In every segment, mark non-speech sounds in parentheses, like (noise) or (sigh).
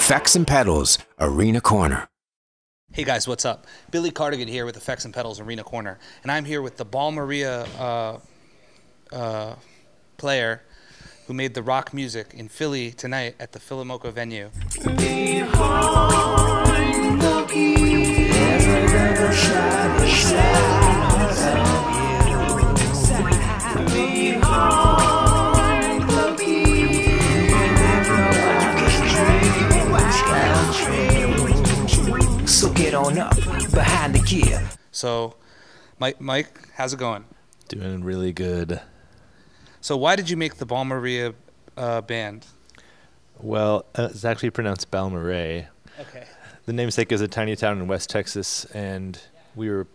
Effects and Pedals Arena Corner. Hey guys, what's up? Billy Cardigan here with Effects and Pedals Arena Corner, and I'm here with the Ball Maria uh, uh, player who made the rock music in Philly tonight at the PhilaMOCA venue. So get up behind the gear. So, Mike, Mike, how's it going? Doing really good. So, why did you make the Ball Maria uh, band? Well, uh, it's actually pronounced Balmorhea. Okay. The namesake is a tiny town in West Texas, and we were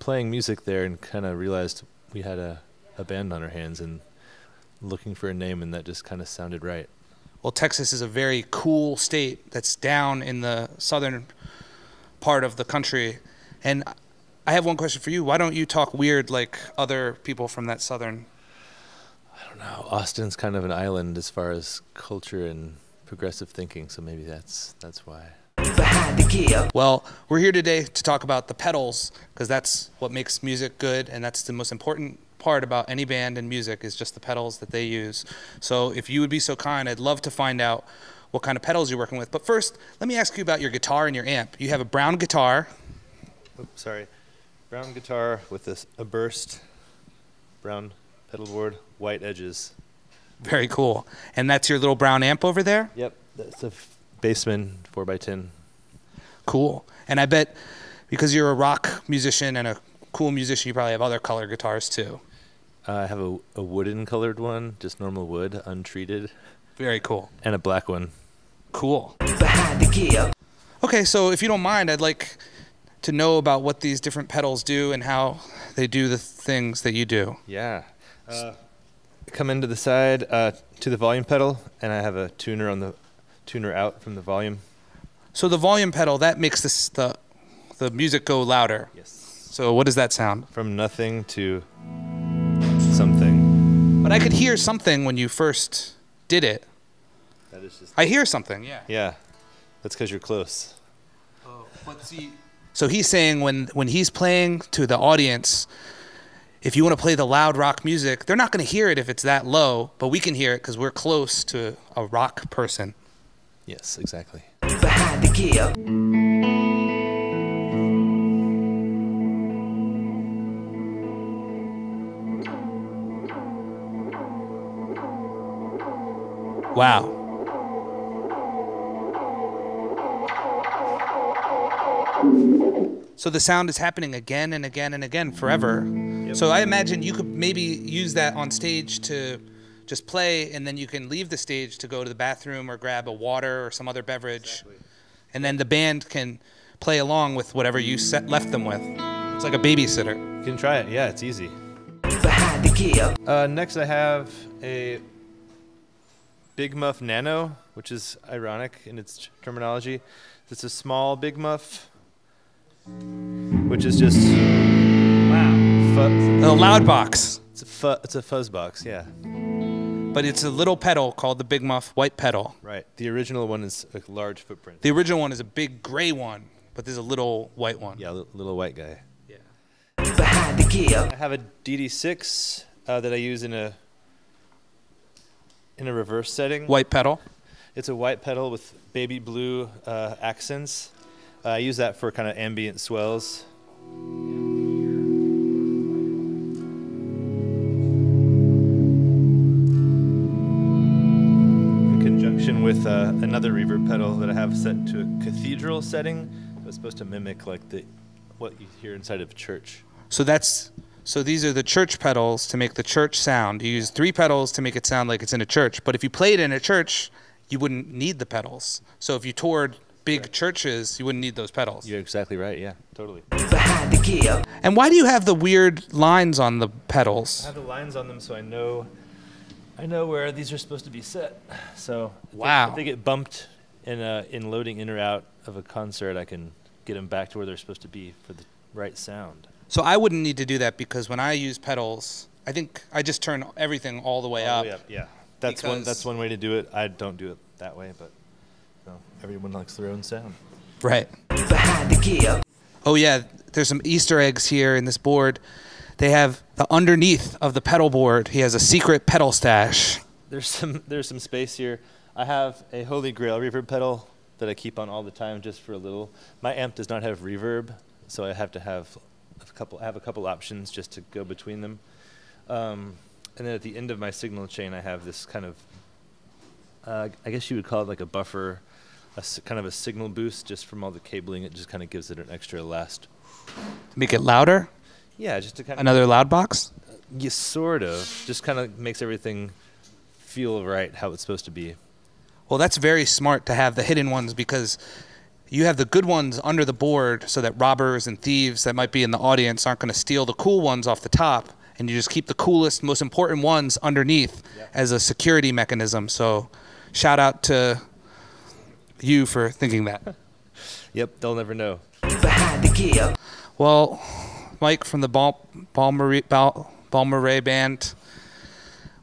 playing music there and kind of realized we had a, a band on our hands and looking for a name, and that just kind of sounded right. Well, Texas is a very cool state that's down in the southern part of the country. And I have one question for you. Why don't you talk weird like other people from that southern? I don't know. Austin's kind of an island as far as culture and progressive thinking, so maybe that's that's why. Behind the gear. Well, we're here today to talk about the pedals because that's what makes music good and that's the most important part about any band and music is just the pedals that they use. So if you would be so kind, I'd love to find out what kind of pedals you're working with. But first, let me ask you about your guitar and your amp. You have a brown guitar. Oops, sorry. Brown guitar with this, a burst, brown pedal board, white edges. Very cool. And that's your little brown amp over there? Yep, that's a f- Bassman 4x10. Cool. And I bet because you're a rock musician and a cool musician, you probably have other color guitars too. Uh, I have a, a wooden colored one, just normal wood, untreated, Very cool. and a black one. Cool. Behind the gear. Okay, so if you don't mind, I'd like to know about what these different pedals do and how they do the things that you do. Yeah. Uh, come into the side uh, to the volume pedal, and I have a tuner on the tuner out from the volume. So the volume pedal that makes this the the music go louder. Yes. So what does that sound? From nothing to something. But I could hear something when you first did it. That is just. I hear something, yeah. Yeah. That's because you're close. Oh, so he's saying when when he's playing to the audience, if you want to play the loud rock music, they're not going to hear it if it's that low, but we can hear it because we're close to a rock person. Yes, exactly. Wow. So the sound is happening again and again and again forever. So I imagine you could maybe use that on stage to just play, and then you can leave the stage to go to the bathroom or grab a water or some other beverage, and then the band can play along with whatever you set, left them with. It's like a babysitter. You can try it. Yeah, it's easy. Behind the gear. Uh, next, I have a Big Muff Nano, which is ironic in its terminology. It's a small Big Muff, which is just Wow. fu- A loud box, it's a fu- it's a fuzz box. Yeah, but it's a little pedal called the Big Muff White Pedal. right. The original one is a large footprint. The original one is a big gray one, but there's a little white one. Yeah, li- little white guy. Behind the gear. I have a DD6 uh, that I use in a in a reverse setting. White pedal. It's a white pedal with baby blue uh, accents. Uh, I use that for kind of ambient swells. In conjunction with uh, another reverb pedal that I have set to a cathedral setting, that's supposed to mimic like the what you hear inside of a church. So that's so these are the church pedals to make the church sound. You use three pedals to make it sound like it's in a church. But if you played in a church, you wouldn't need the pedals. So if you toured big churches, you wouldn't need those pedals. You're exactly right. Yeah, totally. Behind the gear. And why do you have the weird lines on the pedals? I have the lines on them so I know I know where these are supposed to be set. So if they- if they get bumped in uh, in loading in or out of a concert, I can get them back to where they're supposed to be for the right sound. So I wouldn't need to do that because when I use pedals, I think I just turn everything all the way All up. the way Yeah, that's one that's one way to do it. I don't do it that way, but everyone likes their own sound. Right. behind the gear, Oh yeah, there's some Easter eggs here in this board. They have the underneath of the pedal board. He has a secret pedal stash. There's some there's some space here. I have a Holy Grail reverb pedal that I keep on all the time just for a little. My amp does not have reverb, so I have to have a couple I have a couple options just to go between them. Um, and then at the end of my signal chain, I have this kind of uh, I guess you would call it like a buffer, a kind of a signal boost just from all the cabling. It just kind of gives it an extra last. To Make it louder. Yeah, just to kind of Another loud box. Yeah, sort of. Just kind of makes everything feel right how it's supposed to be. Well, that's very smart to have the hidden ones because you have the good ones under the board so that robbers and thieves that might be in the audience aren't going to steal the cool ones off the top. And you just keep the coolest, most important ones underneath as a security mechanism. So, shout out to you for thinking that. (laughs) Yep, they'll never know. behind the gear, Well, Mike from the Bal- Bal- Band,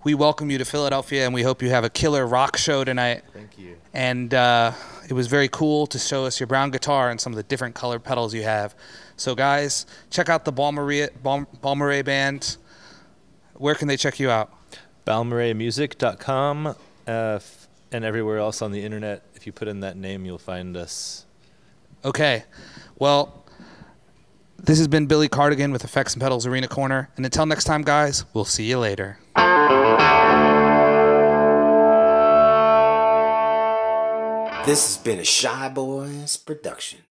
we welcome you to Philadelphia and we hope you have a killer rock show tonight. Thank you. And uh, it was very cool to show us your brown guitar and some of the different colored pedals you have. So, guys, check out the Balmorhea, Bal- Balmorhea Band. Where can they check you out? BalmorheaMusic.com uh, f- and everywhere else on the internet. If you put in that name, you'll find us. Okay. Well, this has been Billy Cardigan with Effects and Pedals Arena Corner. And until next time, guys, we'll see you later. This has been a Shy Boyz production.